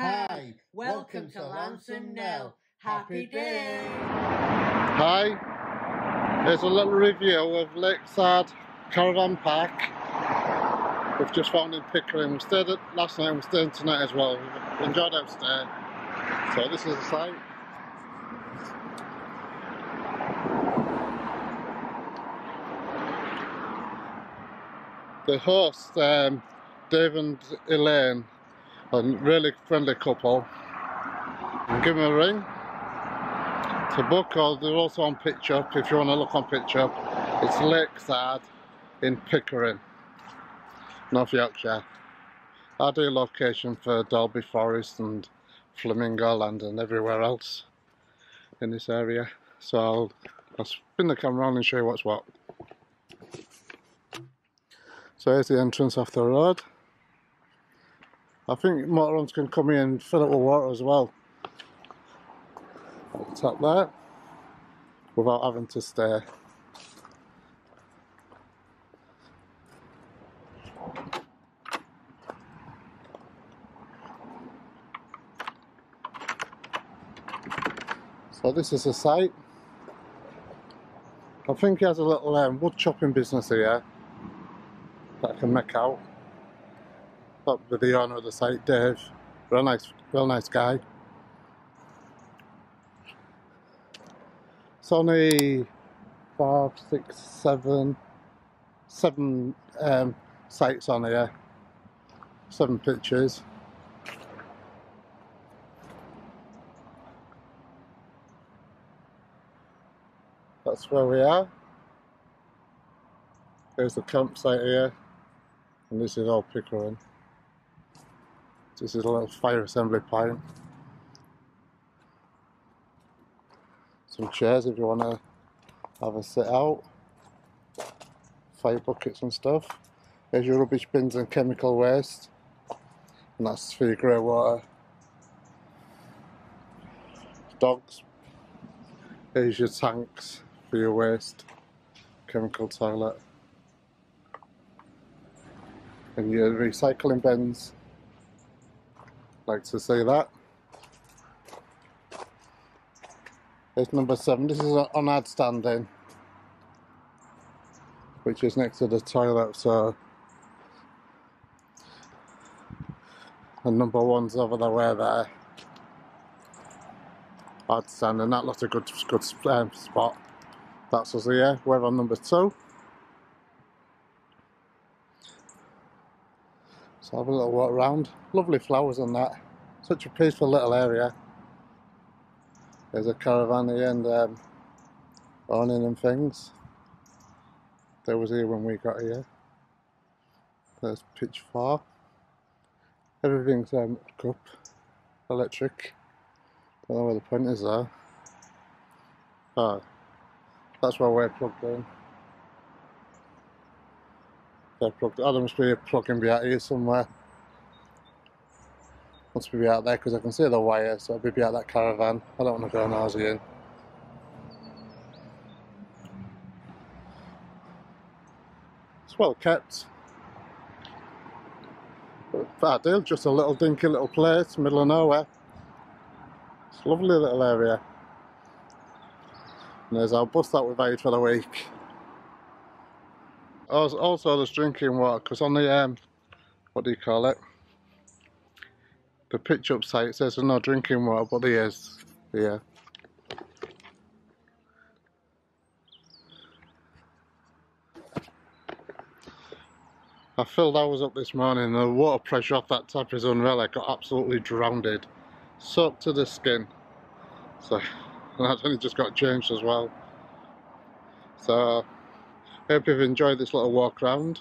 Hi, welcome to Lance and Nel. Happy day. Hi, here's a little review of Lakeside Caravan Park. We've just found in Pickering. We stayed at last night, we're staying tonight as well. We've enjoyed our stay. So this is the site. The host, um, Dave and Elaine, a really friendly couple. Give them a ring to book or they're also on PitchUp if you want to look on PitchUp. It's Lakeside in Pickering, North Yorkshire. Ideal location for Dalby Forest and Flamingo Land and everywhere else in this area. So I'll, I'll spin the camera on and show you what's what. So here's the entrance off the road. I think motorhomes can come in and fill it with water as well. At the top there, without having to stay. So this is the site. I think he has a little um, wood chopping business here that I can make out. But with the owner of the site, Dave, real nice, real nice guy. It's only five, six, seven, seven um, sites on here, seven pictures. That's where we are. There's the campsite here, and this is all Pickering. This is a little fire assembly point. Some chairs if you want to have a sit out. Fire buckets and stuff. There's your rubbish bins and chemical waste. And that's for your grey water. Dogs. Here's your tanks for your waste. Chemical toilet. And your recycling bins like to see that. It's number seven. This is on ad standing, which is next to the toilet. So, and number one's over the way there. Ad standing. That looks a good, good um, spot. That's us here. We're on number two. So have a little walk around. Lovely flowers on that. Such a peaceful little area. There's a caravan here and um, awning and things. There was here when we got here. There's pitch four. Everything's um, up, electric. Don't know where the point is though. Oh, that's where we're plugged in. They're plugged. Oh, must be a plug in out here somewhere. Must be out there because I can see the wire, so it'll be out that caravan. I don't want to go nosy in. It's well kept. But deal, just a little dinky little place, middle of nowhere. It's a lovely little area. And there's our bus that we've hired for the week. Also, there's drinking water because on the um, what do you call it? The pitch up site says there's no drinking water, but there is. Yeah. I filled ours up this morning. The water pressure off that tap is unreal. I got absolutely drowned, soaked to the skin. So, and I've only just got changed as well. So. Hope you've enjoyed this little walk around.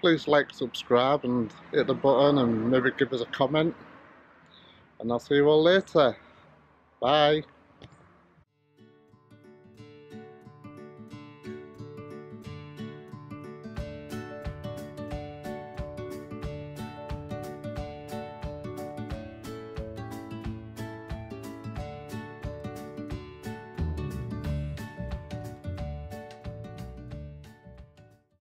Please like, subscribe and hit the button and maybe give us a comment. And I'll see you all later. Bye.